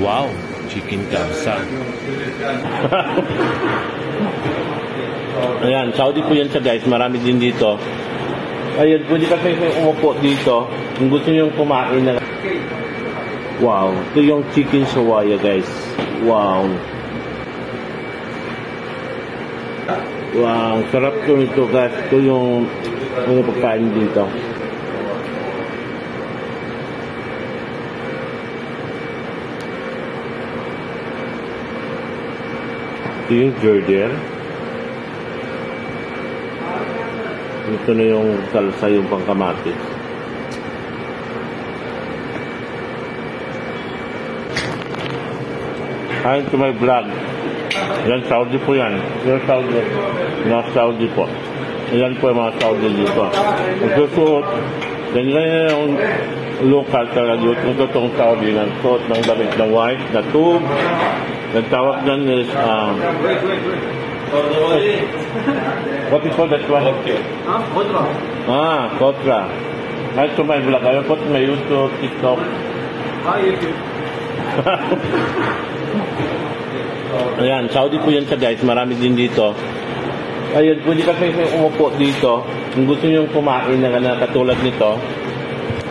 Wow, chicken kabsa. Ayan, Saudi po yan siya guys. Marami din dito. Ayan, pwede ka kayo umupo dito. Kung gusto nyo kumain na. Wow, ito yung chicken shawaya guys. Wow. Wow, sarap to nito guys. Ito yung ano pagkain dito. Yung girdle. Ito na yung salsa yung pangkamatis. Hi to my vlog. Yan, Saudi po yan. Yan, Saudi. Yan, Saudi po. Yan po yung mga Saudi dito. Nagsusuot. Yan yan yung local talaga. Yung totoong Saudi. Nagsuot ng damit ng white, na tube. Nagtawag doon is, um, what is called that one? Ah, Kotra. Ah, Kotra. I to my vlog. I put my YouTube, TikTok. Ah, YouTube. Ayan, Saudi po yan sa guys. Marami din dito. Ayan, pwede kasi umupo dito. Kung gusto nyo kumain na, katulad nito.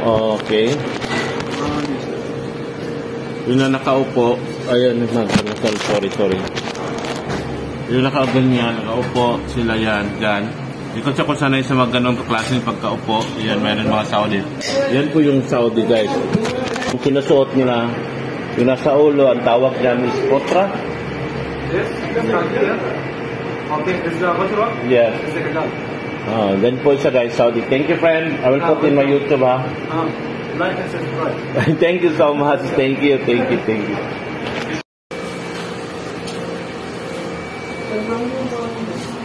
Okay. Yun na nakaupo. Ayun, nag sorry, sorry. Yung nakaupo niya, nakaupo sila yan, dyan. Ikot siya kung sanay sa mga ganong kaklase ng pagkaupo. Yan, mayroon mga Saudi. Yan po yung Saudi guys. Yung sinasuot nila, yung nasa ulo, ang tawag niyan is potra. Yes, Okay, this is what's wrong? Yes. Is the Ah, then po siya guys, Saudi. Thank you friend. I will put in my YouTube ha. हाँ like and subscribe thank you so much. Thank you, thank you, thank you. 何もあるんです。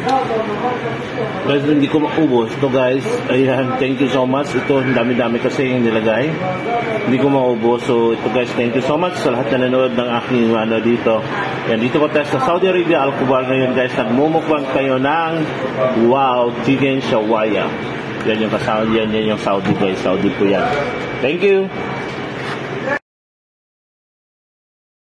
Guys, hindi ko maubos. Ito guys, ayan, thank you so much. Ito, dami-dami kasi yung nilagay. Hindi ko maubos. So, ito guys, thank you so much sa lahat na nanood ng aking ano dito. Yan, dito po tayo sa Saudi Arabia, Al-Kubar ngayon guys. Nagmumukbang kayo ng wow, chicken shawaya. Yan yung kasama, yan, yan yung Saudi guys. Saudi po yan. Thank you.